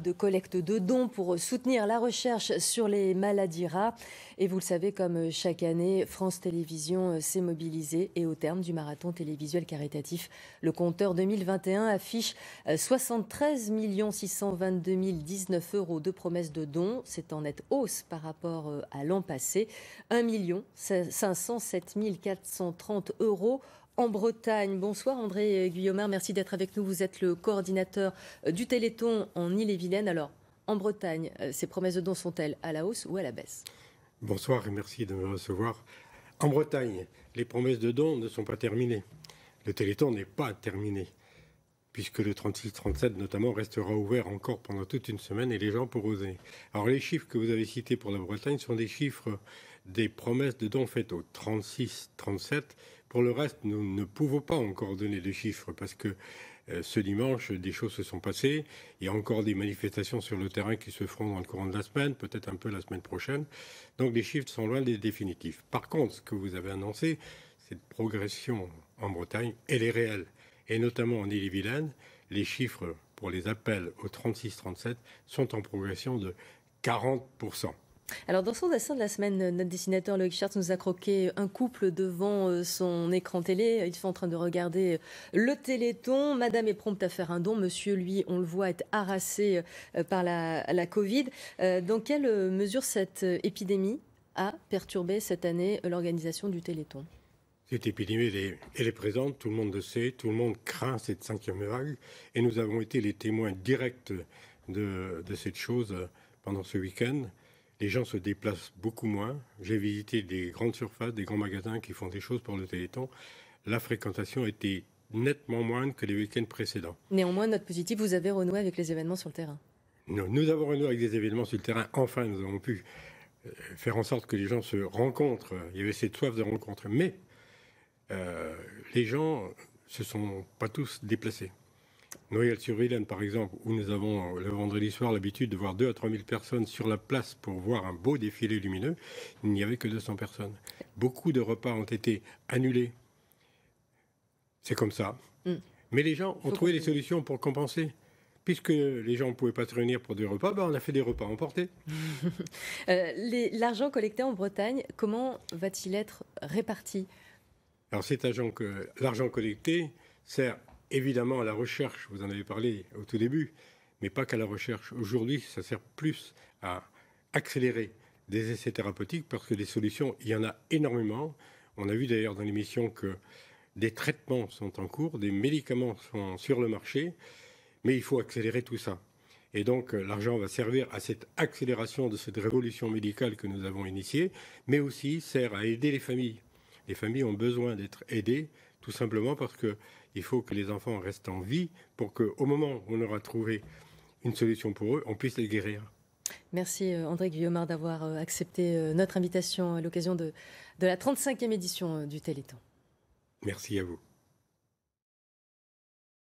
de collecte de dons pour soutenir la recherche sur les maladies rares. Et vous le savez, comme chaque année, France Télévisions s'est mobilisée et au terme du marathon télévisuel caritatif, le compteur 2021 affiche 73 622 019 euros de promesses de dons. C'est en nette hausse par rapport à l'an passé. 1 507 430 euros en Bretagne. Bonsoir André Guillaumard, merci d'être avec nous. Vous êtes le coordinateur euh, du Téléthon en Ille-et-Vilaine. Alors, en Bretagne, euh, ces promesses de dons sont-elles à la hausse ou à la baisse? Bonsoir et merci de me recevoir. En Bretagne, les promesses de dons ne sont pas terminées. Le Téléthon n'est pas terminé, puisque le 36-37 notamment restera ouvert encore pendant toute une semaine et les gens pourront oser. Alors les chiffres que vous avez cités pour la Bretagne sont des chiffres des promesses de dons faites au 36-37 pour le reste, nous ne pouvons pas encore donner de chiffres parce que euh, ce dimanche, des choses se sont passées. Il y a encore des manifestations sur le terrain qui se feront dans le courant de la semaine, peut-être un peu la semaine prochaine. Donc les chiffres sont loin des définitifs. Par contre, ce que vous avez annoncé, cette progression en Bretagne, elle est réelle. Et notamment en Ille-et-Vilaine, les chiffres pour les appels au 36-37 sont en progression de 40%. Alors, dans son dessin de la semaine, notre dessinateur Loïc Schertz nous a croqué un couple devant euh, son écran télé. Ils sont en train de regarder le téléthon. Madame est prompte à faire un don. Monsieur, lui, on le voit être harassé euh, par la, Covid. Euh, dans quelle mesure cette épidémie a perturbé cette année l'organisation du téléthon? Cette épidémie, elle est, présente, tout le monde le sait, tout le monde craint cette cinquième vague, et nous avons été les témoins directs de cette chose pendant ce week-end. Les gens se déplacent beaucoup moins. J'ai visité des grandes surfaces, des grands magasins qui font des choses pour le Téléthon. La fréquentation était nettement moindre que les week-ends précédents. Néanmoins, note positive, vous avez renoué avec les événements sur le terrain. Nous, nous avons renoué avec des événements sur le terrain. Enfin, nous avons pu euh, faire en sorte que les gens se rencontrent. Il y avait cette soif de rencontre. Mais euh, les gens se sont pas tous déplacés. Noyelles-sur-Vilaine, par exemple, où nous avons le vendredi soir l'habitude de voir 2 à 3 000 personnes sur la place pour voir un beau défilé lumineux, il n'y avait que 200 personnes. Beaucoup de repas ont été annulés. C'est comme ça. Mm. Mais les gens ont trouvé des solutions pour compenser. Puisque les gens ne pouvaient pas se réunir pour des repas, ben on a fait des repas emportés. euh, L'argent collecté en Bretagne, comment va-t-il être réparti? Alors cet l'argent collecté sert évidemment à la recherche, vous en avez parlé au tout début, mais pas qu'à la recherche. Aujourd'hui, ça sert plus à accélérer des essais thérapeutiques parce que des solutions, il y en a énormément. On a vu d'ailleurs dans l'émission que des traitements sont en cours, des médicaments sont sur le marché, mais il faut accélérer tout ça. Et donc l'argent va servir à cette accélération de cette révolution médicale que nous avons initiée, mais aussi sert à aider les familles. Les familles ont besoin d'être aidées, tout simplement parce que il faut que les enfants restent en vie pour qu'au moment où on aura trouvé une solution pour eux, on puisse les guérir. Merci euh, André Guillaumard d'avoir euh, accepté euh, notre invitation à l'occasion de, de la 35e édition du Téléthon. Merci à vous.